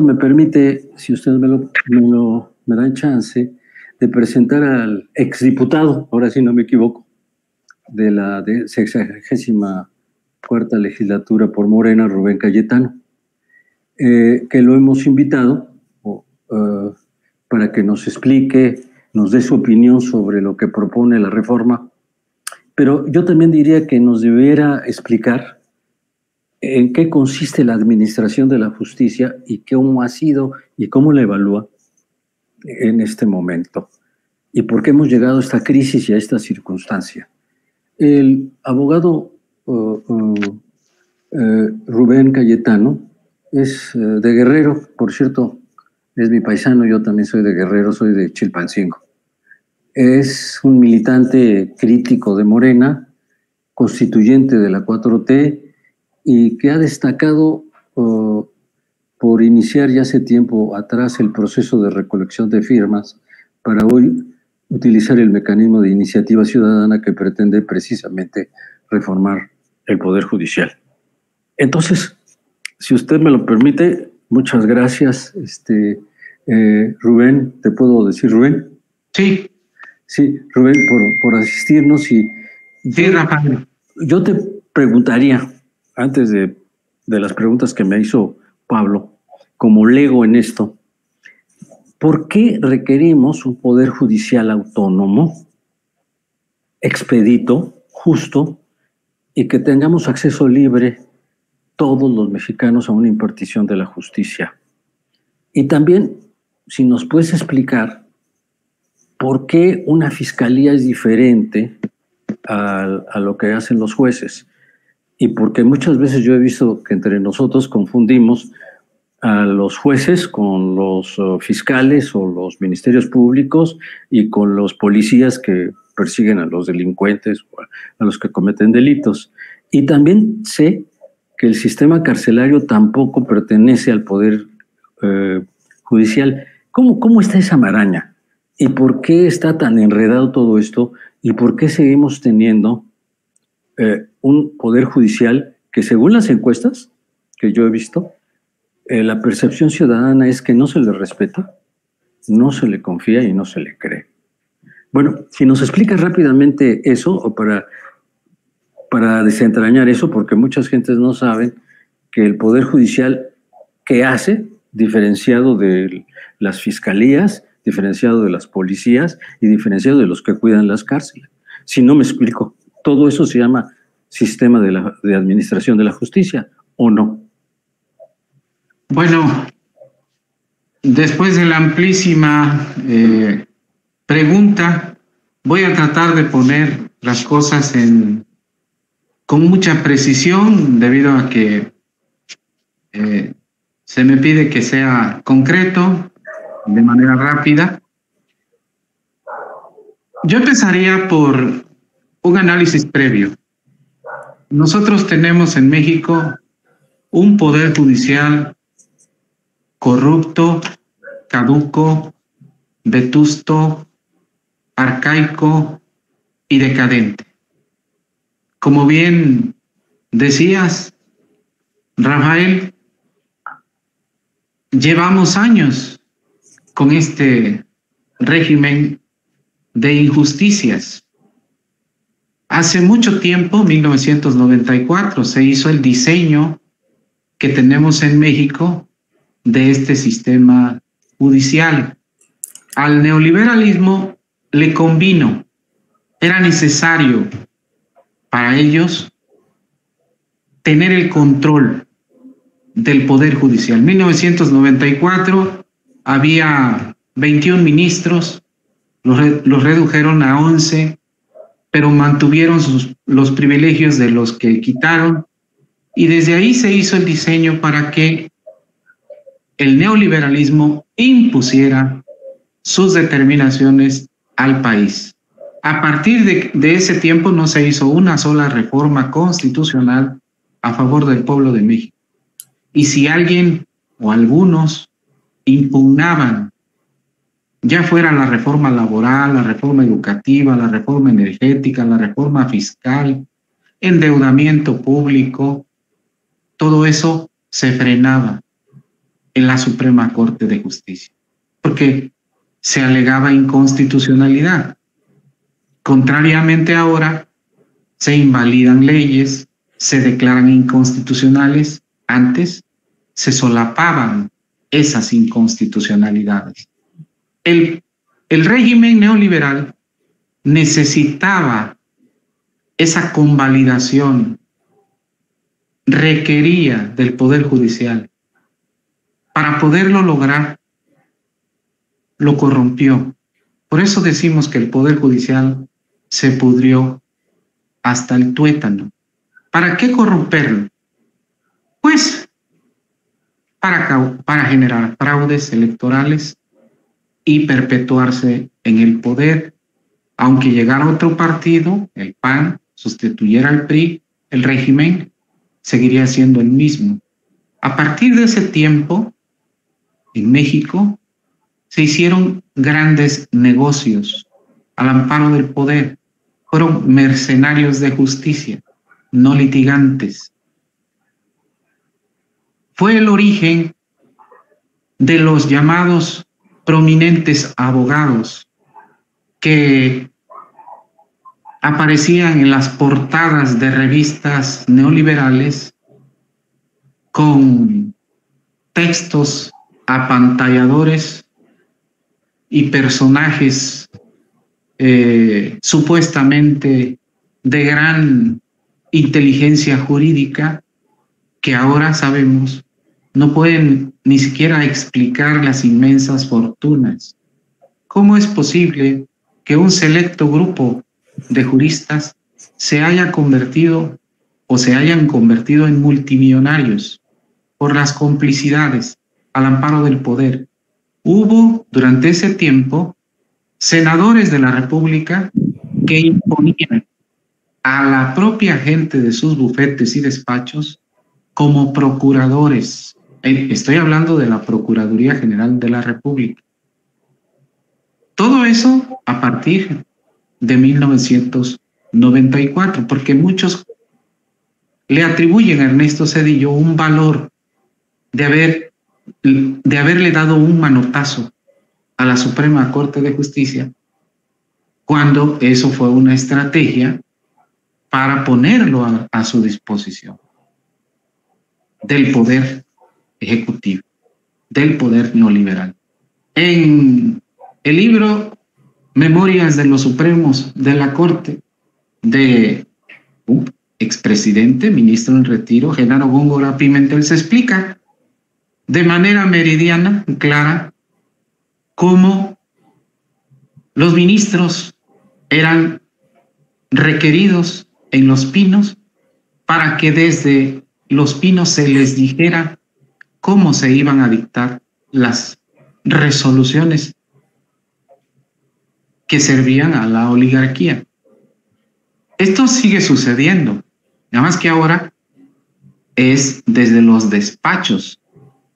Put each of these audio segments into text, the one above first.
esto me permite, si ustedes me lo, me lo me dan chance, de presentar al exdiputado, ahora sí no me equivoco, de la sexagésima cuarta legislatura por Morena, Rubén Cayetano, eh, que lo hemos invitado uh, para que nos explique, nos dé su opinión sobre lo que propone la reforma. Pero yo también diría que nos debiera explicar en qué consiste la administración de la justicia y cómo ha sido y cómo la evalúa en este momento y por qué hemos llegado a esta crisis y a esta circunstancia. El abogado uh, uh, uh, Rubén Cayetano es de Guerrero, por cierto, es mi paisano, yo también soy de Guerrero, soy de Chilpancingo. Es un militante crítico de Morena, constituyente de la 4T y que ha destacado por iniciar ya hace tiempo atrás el proceso de recolección de firmas para hoy utilizar el mecanismo de iniciativa ciudadana que pretende precisamente reformar el Poder Judicial. Entonces, si usted me lo permite, muchas gracias, este, eh, Rubén, ¿te puedo decir Rubén? Sí. Sí, Rubén, por, por asistirnos y... Sí, Rafael. Yo te preguntaría, antes de, las preguntas que me hizo Pablo, como lego en esto, ¿por qué requerimos un poder judicial autónomo, expedito, justo, y que tengamos acceso libre todos los mexicanos a una impartición de la justicia? Y también, si nos puedes explicar por qué una fiscalía es diferente a lo que hacen los jueces y porque muchas veces yo he visto que entre nosotros confundimos a los jueces con los uh, fiscales o los ministerios públicos y con los policías que persiguen a los delincuentes o a los que cometen delitos. Y también sé que el sistema carcelario tampoco pertenece al poder eh, judicial. ¿Cómo, ¿Cómo está esa maraña? ¿Y por qué está tan enredado todo esto? ¿Y por qué seguimos teniendo eh, un poder judicial que según las encuestas que yo he visto, eh, la percepción ciudadana es que no se le respeta, no se le confía y no se le cree. Bueno, si nos explicas rápidamente eso, o para, para desentrañar eso, porque muchas gentes no saben que el Poder Judicial, ¿qué hace? Diferenciado de las fiscalías, diferenciado de las policías y diferenciado de los que cuidan las cárceles. Si no me explico, todo eso se llama sistema de, la, de administración de la justicia, ¿o no? Bueno, después de la amplísima eh, pregunta, voy a tratar de poner las cosas en, con mucha precisión debido a que eh, se me pide que sea concreto, de manera rápida. Yo empezaría por un análisis previo. Nosotros tenemos en México un poder judicial corrupto, caduco, vetusto, arcaico y decadente. Como bien decías, Rafael, llevamos años con este régimen de injusticias Hace mucho tiempo, 1994, se hizo el diseño que tenemos en México de este sistema judicial. Al neoliberalismo le convino, era necesario para ellos tener el control del Poder Judicial. 1994 había 21 ministros, los, los redujeron a 11 pero mantuvieron los privilegios de los que quitaron y desde ahí se hizo el diseño para que el neoliberalismo impusiera sus determinaciones al país. A partir de, ese tiempo no se hizo una sola reforma constitucional a favor del pueblo de México. Y si alguien o algunos impugnaban ya fuera la reforma laboral, la reforma educativa, la reforma energética, la reforma fiscal, endeudamiento público, todo eso se frenaba. en la Suprema Corte de Justicia, porque se alegaba inconstitucionalidad. Contrariamente ahora, se invalidan leyes, se declaran inconstitucionales, antes se solapaban esas inconstitucionalidades. El, el régimen neoliberal necesitaba esa convalidación, requería del Poder Judicial. Para poderlo lograr, lo corrompió. Por eso decimos que el Poder Judicial se pudrió hasta el tuétano. ¿Para qué corromperlo? Pues para, para generar fraudes electorales y perpetuarse en el poder. Aunque llegara otro partido, el PAN, sustituyera al PRI, el régimen seguiría siendo el mismo. A partir de ese tiempo, en México, se hicieron grandes negocios al amparo del poder. Fueron mercenarios de justicia, no litigantes. Fue el origen de los llamados prominentes abogados que aparecían en las portadas de revistas neoliberales con textos apantalladores y personajes eh, supuestamente de gran inteligencia jurídica que ahora sabemos no pueden ni siquiera explicar las inmensas fortunas. ¿Cómo es posible que un selecto grupo de juristas se haya convertido o se hayan convertido en multimillonarios por las complicidades al amparo del poder hubo durante ese tiempo senadores de la República que imponían a la propia gente de sus bufetes y despachos como procuradores. Estoy hablando de la Procuraduría General de la República. Todo eso a partir de 1994, porque muchos le atribuyen a Ernesto Cedillo un valor de haber de haberle dado un manotazo a la Suprema Corte de Justicia cuando eso fue una estrategia para ponerlo a, su disposición del poder ejecutivo, del poder neoliberal. En el libro Memorias de los Supremos de la Corte de un expresidente, ministro en retiro, Genaro Góngora Pimentel, se explica de manera meridiana, clara, cómo los ministros eran requeridos en los pinos para que desde los pinos se les dijera cómo se iban a dictar las resoluciones que servían a la oligarquía. Esto sigue sucediendo, nada más que ahora es desde los despachos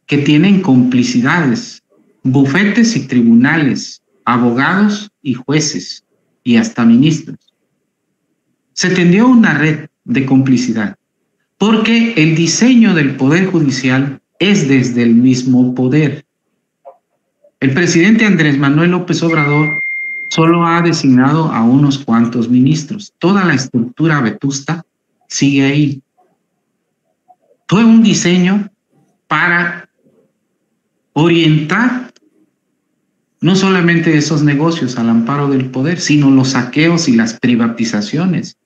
que tienen complicidades, bufetes y tribunales, abogados y jueces y hasta ministros. Se tendió una red de complicidad porque el diseño del Poder Judicial es desde el mismo poder. El presidente Andrés Manuel López Obrador solo ha designado a unos cuantos ministros. Toda la estructura vetusta sigue ahí. Fue un diseño para orientar no solamente esos negocios al amparo del poder, sino los saqueos y las privatizaciones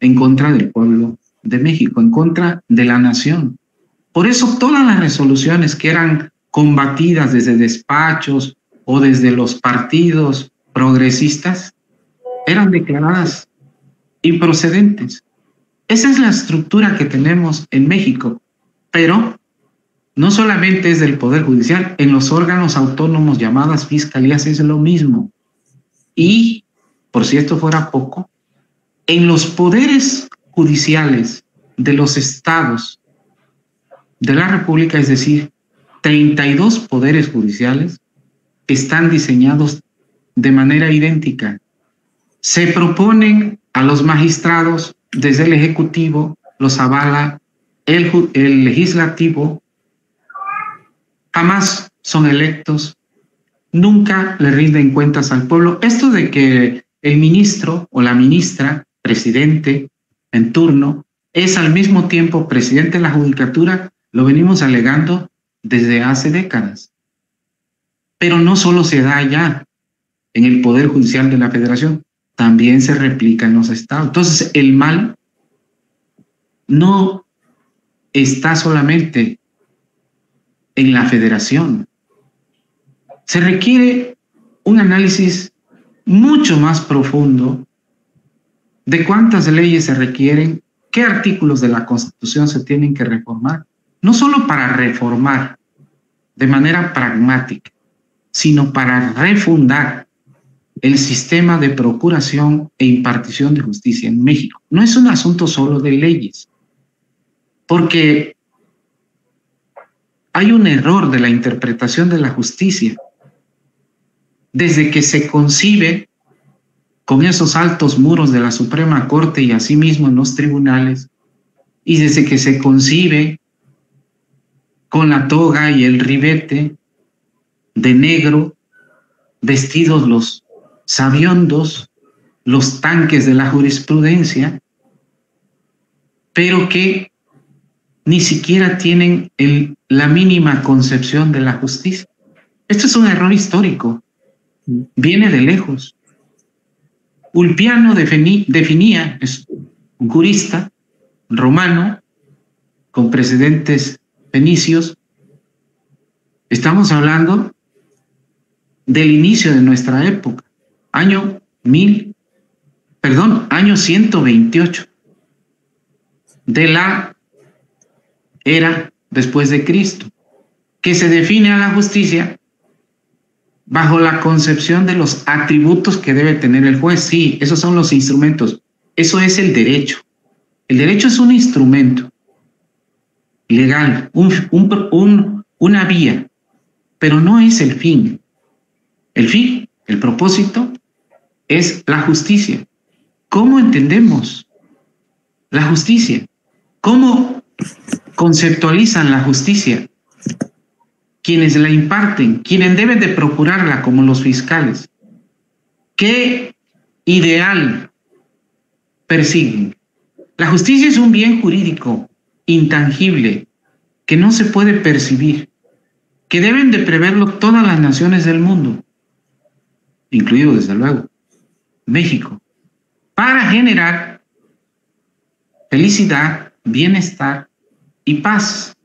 en contra del pueblo de México, en contra de la nación. Por eso todas las resoluciones que eran combatidas desde despachos o desde los partidos progresistas eran declaradas improcedentes. Esa es la estructura que tenemos en México, pero no solamente es del Poder Judicial, en los órganos autónomos llamadas fiscalías es lo mismo. Y, por si esto fuera poco, en los poderes judiciales de los estados de la República, es decir, 32 poderes judiciales, están diseñados de manera idéntica. Se proponen a los magistrados desde el Ejecutivo, los avala el, el legislativo jamás son electos, nunca le rinden cuentas al pueblo. Esto de que el ministro o la ministra, presidente en turno, es al mismo tiempo presidente de la judicatura, lo venimos alegando desde hace décadas. Pero no solo se da allá, en el Poder Judicial de la Federación, también se replica en los estados. Entonces, el mal no está solamente en la federación. Se requiere un análisis mucho más profundo de cuántas leyes se requieren, qué artículos de la Constitución se tienen que reformar, no solo para reformar de manera pragmática, sino para refundar el sistema de procuración e impartición de justicia en México. No es un asunto solo de leyes, porque hay un error de la interpretación de la justicia. Desde que se concibe con esos altos muros de la Suprema Corte y asimismo en los tribunales, y desde que se concibe con la toga y el ribete de negro, vestidos los sabiondos, los tanques de la jurisprudencia, pero que ni siquiera tienen la mínima concepción de la justicia. Esto es un error histórico, viene de lejos. Ulpiano definía, es un jurista romano con precedentes fenicios. Estamos hablando del inicio de nuestra época, año 1000, perdón, año 128 de la era después de Cristo, que se define a la justicia bajo la concepción de los atributos que debe tener el juez. Sí, esos son los instrumentos. Eso es el derecho. El derecho es un instrumento legal, un, una vía, pero no es el fin. El fin, el propósito, es la justicia. ¿Cómo entendemos la justicia? ¿Cómo conceptualizan la justicia? Quienes la imparten, quienes deben de procurarla como los fiscales. ¿Qué ideal persiguen? La justicia es un bien jurídico intangible que no se puede percibir, que deben de preverlo todas las naciones del mundo, incluido desde luego México, para generar felicidad, bienestar y paz.